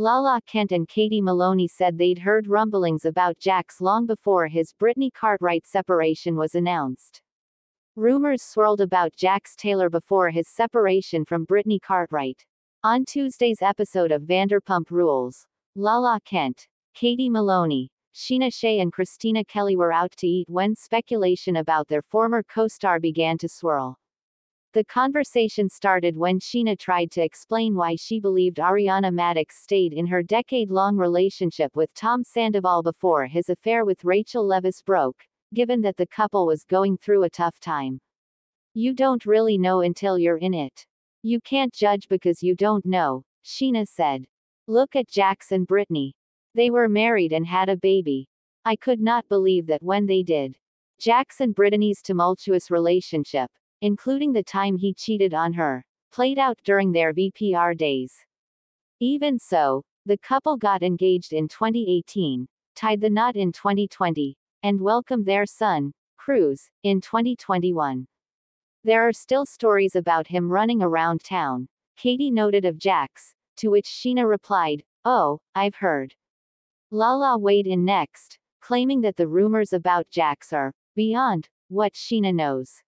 Lala Kent and Katie Maloney said they'd heard rumblings about Jax long before his Brittany Cartwright separation was announced. Rumors swirled about Jax Taylor before his separation from Brittany Cartwright. On Tuesday's episode of Vanderpump Rules, Lala Kent, Katie Maloney, Scheana Shay and Kristina Kelly were out to eat when speculation about their former co-star began to swirl. The conversation started when Scheana tried to explain why she believed Ariana Madix stayed in her decade-long relationship with Tom Sandoval before his affair with Rachel Leviss broke, given that the couple was going through a tough time. You don't really know until you're in it. You can't judge because you don't know, Scheana said. Look at Jax and Brittany. They were married and had a baby. I could not believe that when they did. Jax and Brittany's tumultuous relationship, including the time he cheated on her, played out during their VPR days. Even so, the couple got engaged in 2018, tied the knot in 2020, and welcomed their son, Cruz, in 2021. There are still stories about him running around town, Katie noted of Jax, to which Scheana replied, Oh, I've heard. Lala weighed in next, claiming that the rumors about Jax are beyond what Scheana knows.